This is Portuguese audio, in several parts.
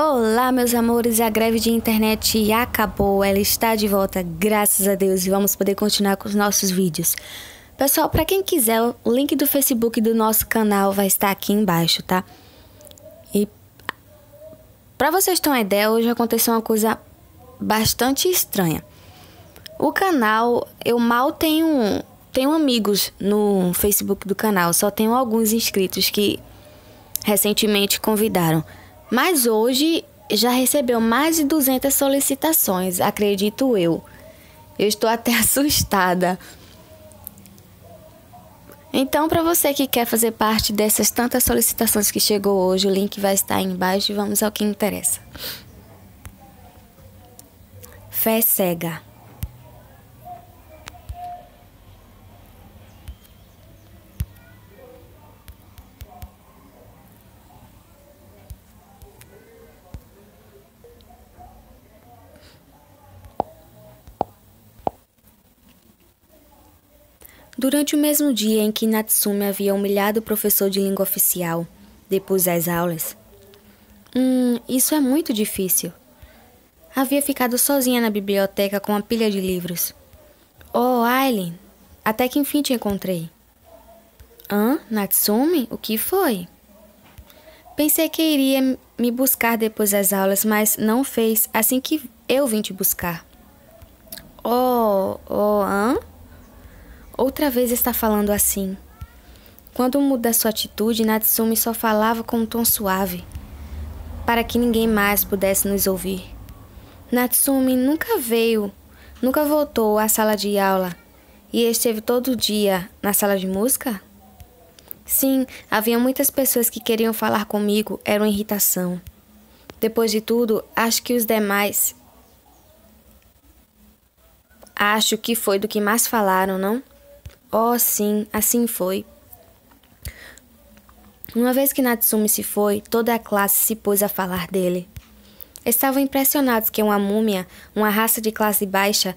Olá, meus amores, a greve de internet acabou, ela está de volta, graças a Deus, e vamos poder continuar com os nossos vídeos. Pessoal, para quem quiser, o link do Facebook do nosso canal vai estar aqui embaixo, tá? E para vocês terem uma ideia, hoje aconteceu uma coisa bastante estranha. O canal, eu mal tenho, tenho amigos no Facebook do canal, só tenho alguns inscritos que recentemente convidaram. Mas hoje já recebeu mais de 200 solicitações, acredito eu. Eu estou até assustada. Então, para você que quer fazer parte dessas tantas solicitações que chegou hoje, o link vai estar aí embaixo e vamos ao que interessa. Fé cega. Durante o mesmo dia em que Natsumi havia humilhado o professor de língua oficial, depois das aulas. Hum, isso é muito difícil. Havia ficado sozinha na biblioteca com uma pilha de livros. Oh, Aileen, até que enfim te encontrei. Hã? Natsumi? O que foi? Pensei que iria me buscar depois das aulas, mas não fez assim que eu vim te buscar. Oh, oh, hã? Outra vez está falando assim. Quando muda sua atitude, Natsumi só falava com um tom suave, para que ninguém mais pudesse nos ouvir. Natsumi nunca veio, nunca voltou à sala de aula e esteve todo dia na sala de música? Sim, havia muitas pessoas que queriam falar comigo, era uma irritação. Depois de tudo, acho que os demais. Acho que foi do que mais falaram, não? Oh, sim, assim foi. Uma vez que Natsumi se foi, toda a classe se pôs a falar dele. Estavam impressionados que uma múmia, uma raça de classe baixa,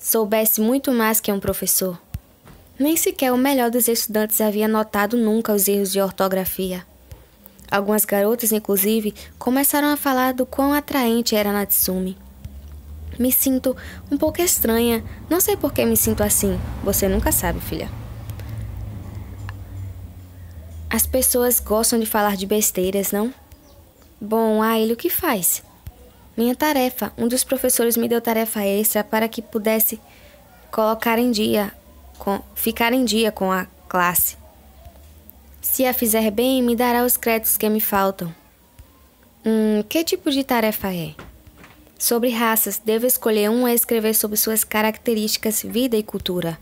soubesse muito mais que um professor. Nem sequer o melhor dos estudantes havia notado nunca os erros de ortografia. Algumas garotas, inclusive, começaram a falar do quão atraente era Natsumi. Me sinto um pouco estranha. Não sei por que me sinto assim. Você nunca sabe, filha. As pessoas gostam de falar de besteiras, não? Bom, a ele o que faz? Minha tarefa. Um dos professores me deu tarefa extra para que pudesse colocar em dia, com, ficar em dia com a classe. Se a fizer bem, me dará os créditos que me faltam. Hum, que tipo de tarefa é? Sobre raças, devo escolher um a escrever sobre suas características, vida e cultura.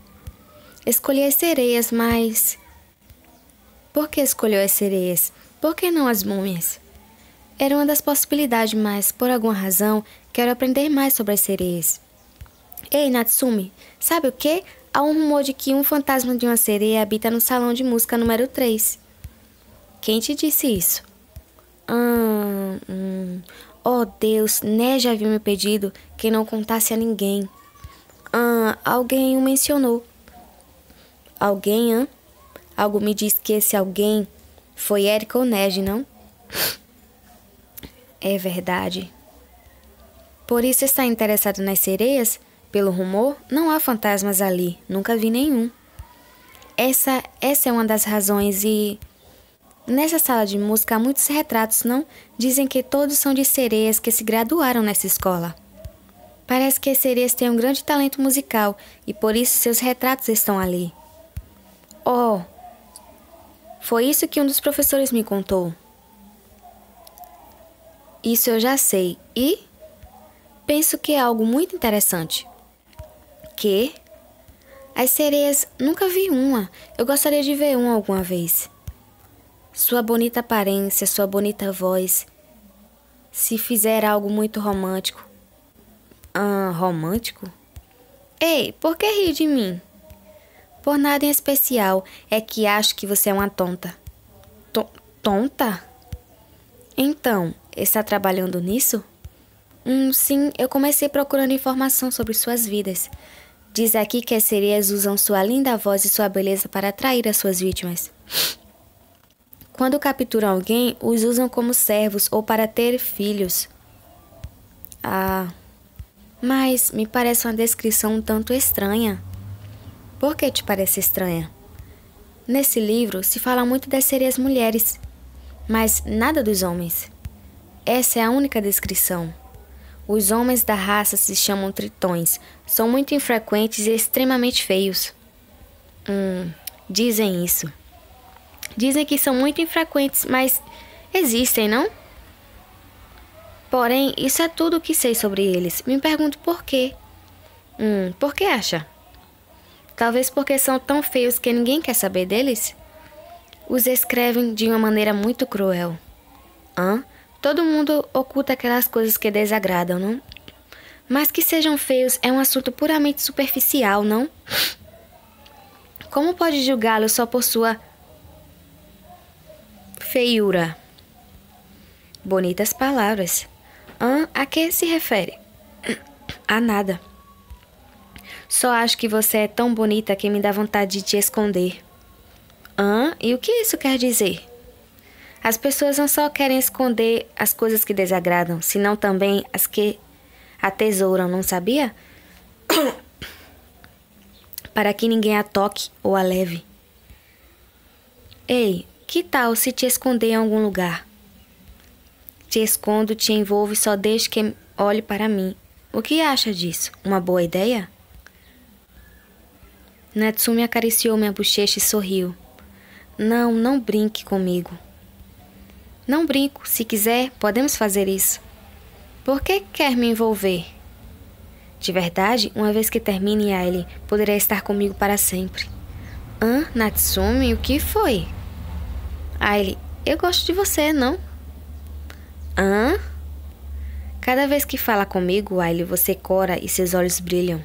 Escolhi as sereias, mas. Por que escolheu as sereias? Por que não as múmias? Era uma das possibilidades, mas, por alguma razão, quero aprender mais sobre as sereias. Ei, Natsumi, sabe o que? Há um rumor de que um fantasma de uma sereia habita no salão de música número 3. Quem te disse isso? Hum, hum. Oh Deus, Né já havia me pedido que não contasse a ninguém. Ah, alguém o mencionou. Alguém, hã? Algo me diz que esse alguém foi Érica ou Nege, não? É verdade. Por isso está interessado nas sereias? Pelo rumor, não há fantasmas ali. Nunca vi nenhum. Essa, essa é uma das razões e Nessa sala de música há muitos retratos, não? Dizem que todos são de sereias que se graduaram nessa escola. Parece que as sereias têm um grande talento musical e por isso seus retratos estão ali. Oh! Foi isso que um dos professores me contou. Isso eu já sei. E penso que é algo muito interessante. Que? As sereias nunca vi uma. Eu gostaria de ver uma alguma vez. Sua bonita aparência, sua bonita voz. Se fizer algo muito romântico. Ah, romântico? Ei, por que ri de mim? Por nada em especial, é que acho que você é uma tonta. T tonta? Então, está trabalhando nisso? Hum, sim, eu comecei procurando informação sobre suas vidas. Diz aqui que as sereias usam sua linda voz e sua beleza para atrair as suas vítimas. Quando capturam alguém, os usam como servos ou para ter filhos. Ah, mas me parece uma descrição um tanto estranha. Por que te parece estranha? Nesse livro se fala muito das sereias mulheres, mas nada dos homens. Essa é a única descrição. Os homens da raça se chamam tritões, são muito infrequentes e extremamente feios. Hum, dizem isso. Dizem que são muito infrequentes, mas existem, não? Porém, isso é tudo o que sei sobre eles. Me pergunto por quê. Hum, por que acha? Talvez porque são tão feios que ninguém quer saber deles? Os escrevem de uma maneira muito cruel. Hã? Todo mundo oculta aquelas coisas que desagradam, não? Mas que sejam feios é um assunto puramente superficial, não? Como pode julgá-lo só por sua feiura? Bonitas palavras. Hã? A que se refere? A nada. Só acho que você é tão bonita que me dá vontade de te esconder. Hã? E o que isso quer dizer? As pessoas não só querem esconder as coisas que desagradam, senão também as que atesouram, não sabia? Para que ninguém a toque ou a leve. Ei, que tal se te esconder em algum lugar? Te escondo, te envolvo e só deixo que olhe para mim. O que acha disso? Uma boa ideia? Natsumi acariciou minha bochecha e sorriu. Não, não brinque comigo. Não brinco. Se quiser, podemos fazer isso. Por que quer me envolver? De verdade, uma vez que termine ele, poderá estar comigo para sempre. Hã? Natsumi, o que foi? Aile, eu gosto de você, não? Hã? Cada vez que fala comigo, Aile, você cora e seus olhos brilham.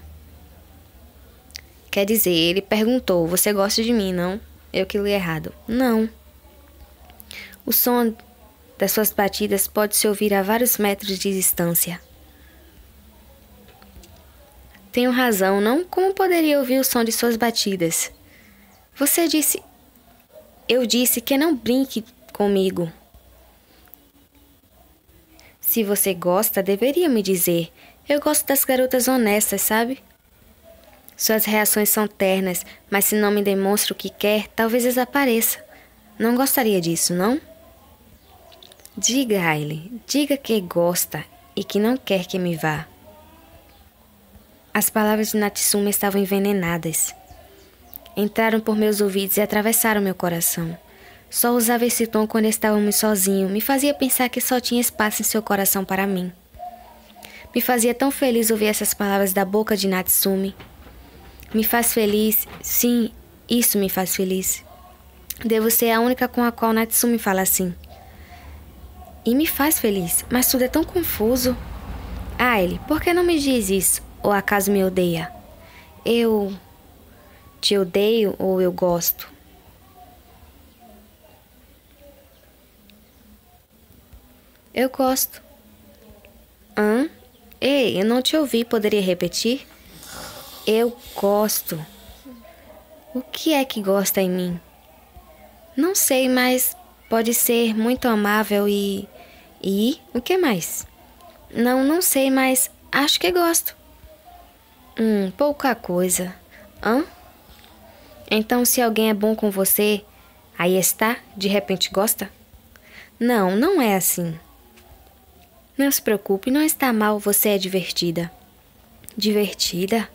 Quer dizer, ele perguntou: Você gosta de mim, não? Eu que li errado. Não. O som das suas batidas pode se ouvir a vários metros de distância. Tenho razão, não? Como poderia ouvir o som de suas batidas? Você disse. Eu disse que não brinque comigo. Se você gosta, deveria me dizer. Eu gosto das garotas honestas, sabe? Suas reações são ternas, mas se não me demonstra o que quer, talvez desapareça. Não gostaria disso, não? Diga, Riley, diga que gosta e que não quer que me vá. As palavras de Natsuma estavam envenenadas. Entraram por meus ouvidos e atravessaram meu coração. Só usava esse tom quando estávamos sozinhos, me fazia pensar que só tinha espaço em seu coração para mim. Me fazia tão feliz ouvir essas palavras da boca de Natsumi. Me faz feliz, sim, isso me faz feliz. Devo ser a única com a qual Natsumi fala assim. E me faz feliz, mas tudo é tão confuso. Ah, ele, por que não me diz isso? Ou acaso me odeia? Eu te odeio ou eu gosto? Eu gosto. Hã? Ei, eu não te ouvi, poderia repetir? Eu gosto. O que é que gosta em mim? Não sei, mas pode ser muito amável e. E o que mais? Não, não sei, mas acho que gosto. Hum, pouca coisa. Hã? Então, se alguém é bom com você, aí está, de repente gosta? Não, não é assim. Não se preocupe, não está mal, você é divertida. Divertida?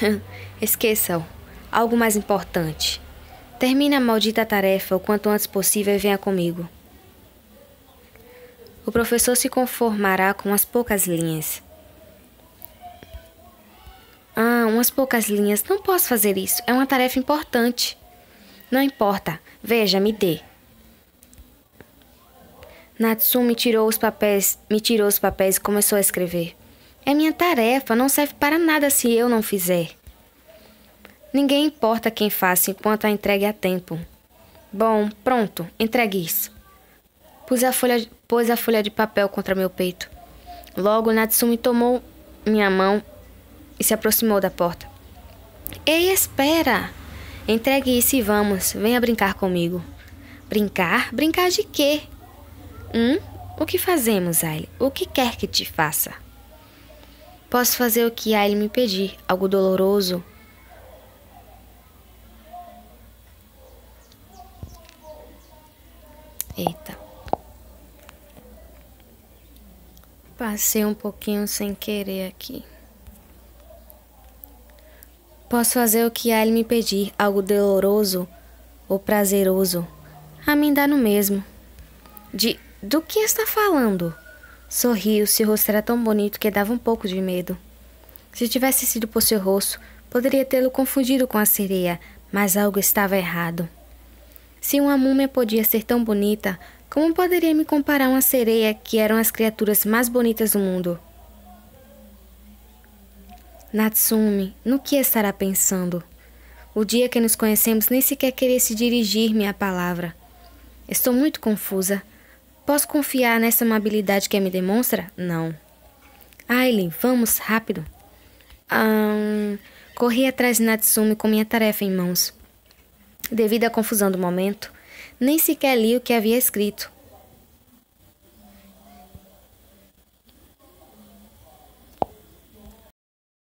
Esqueçam. Algo mais importante. Termine a maldita tarefa o quanto antes possível e venha comigo. O professor se conformará com umas poucas linhas. Ah, umas poucas linhas. Não posso fazer isso. É uma tarefa importante. Não importa. Veja, me dê. Natsumi tirou os papéis, me tirou os papéis e começou a escrever. É minha tarefa, não serve para nada se eu não fizer. Ninguém importa quem faça enquanto a entregue a tempo. Bom, pronto, entregue isso. Pus a folha, pôs a folha de papel contra meu peito. Logo, Natsumi tomou minha mão e se aproximou da porta. Ei, espera! Entregue isso e vamos, venha brincar comigo. Brincar? Brincar de quê? Hum? O que fazemos, Aile? O que quer que te faça? Posso fazer o que Aile me pedir, algo doloroso. Eita. Passei um pouquinho sem querer aqui. Posso fazer o que Aile me pedir, algo doloroso ou prazeroso. A mim dá no mesmo. De do que está falando? Sorriu, seu rosto era tão bonito que dava um pouco de medo. Se tivesse sido por seu rosto, poderia tê-lo confundido com a sereia, mas algo estava errado. Se uma múmia podia ser tão bonita, como poderia me comparar a uma sereia que eram as criaturas mais bonitas do mundo? Natsumi, no que estará pensando? O dia que nos conhecemos nem sequer queria se dirigir-me à palavra. Estou muito confusa. Posso confiar nessa amabilidade que me demonstra? Não. Aileen, vamos, rápido. Um, corri atrás de Natsumi com minha tarefa em mãos. Devido à confusão do momento, nem sequer li o que havia escrito.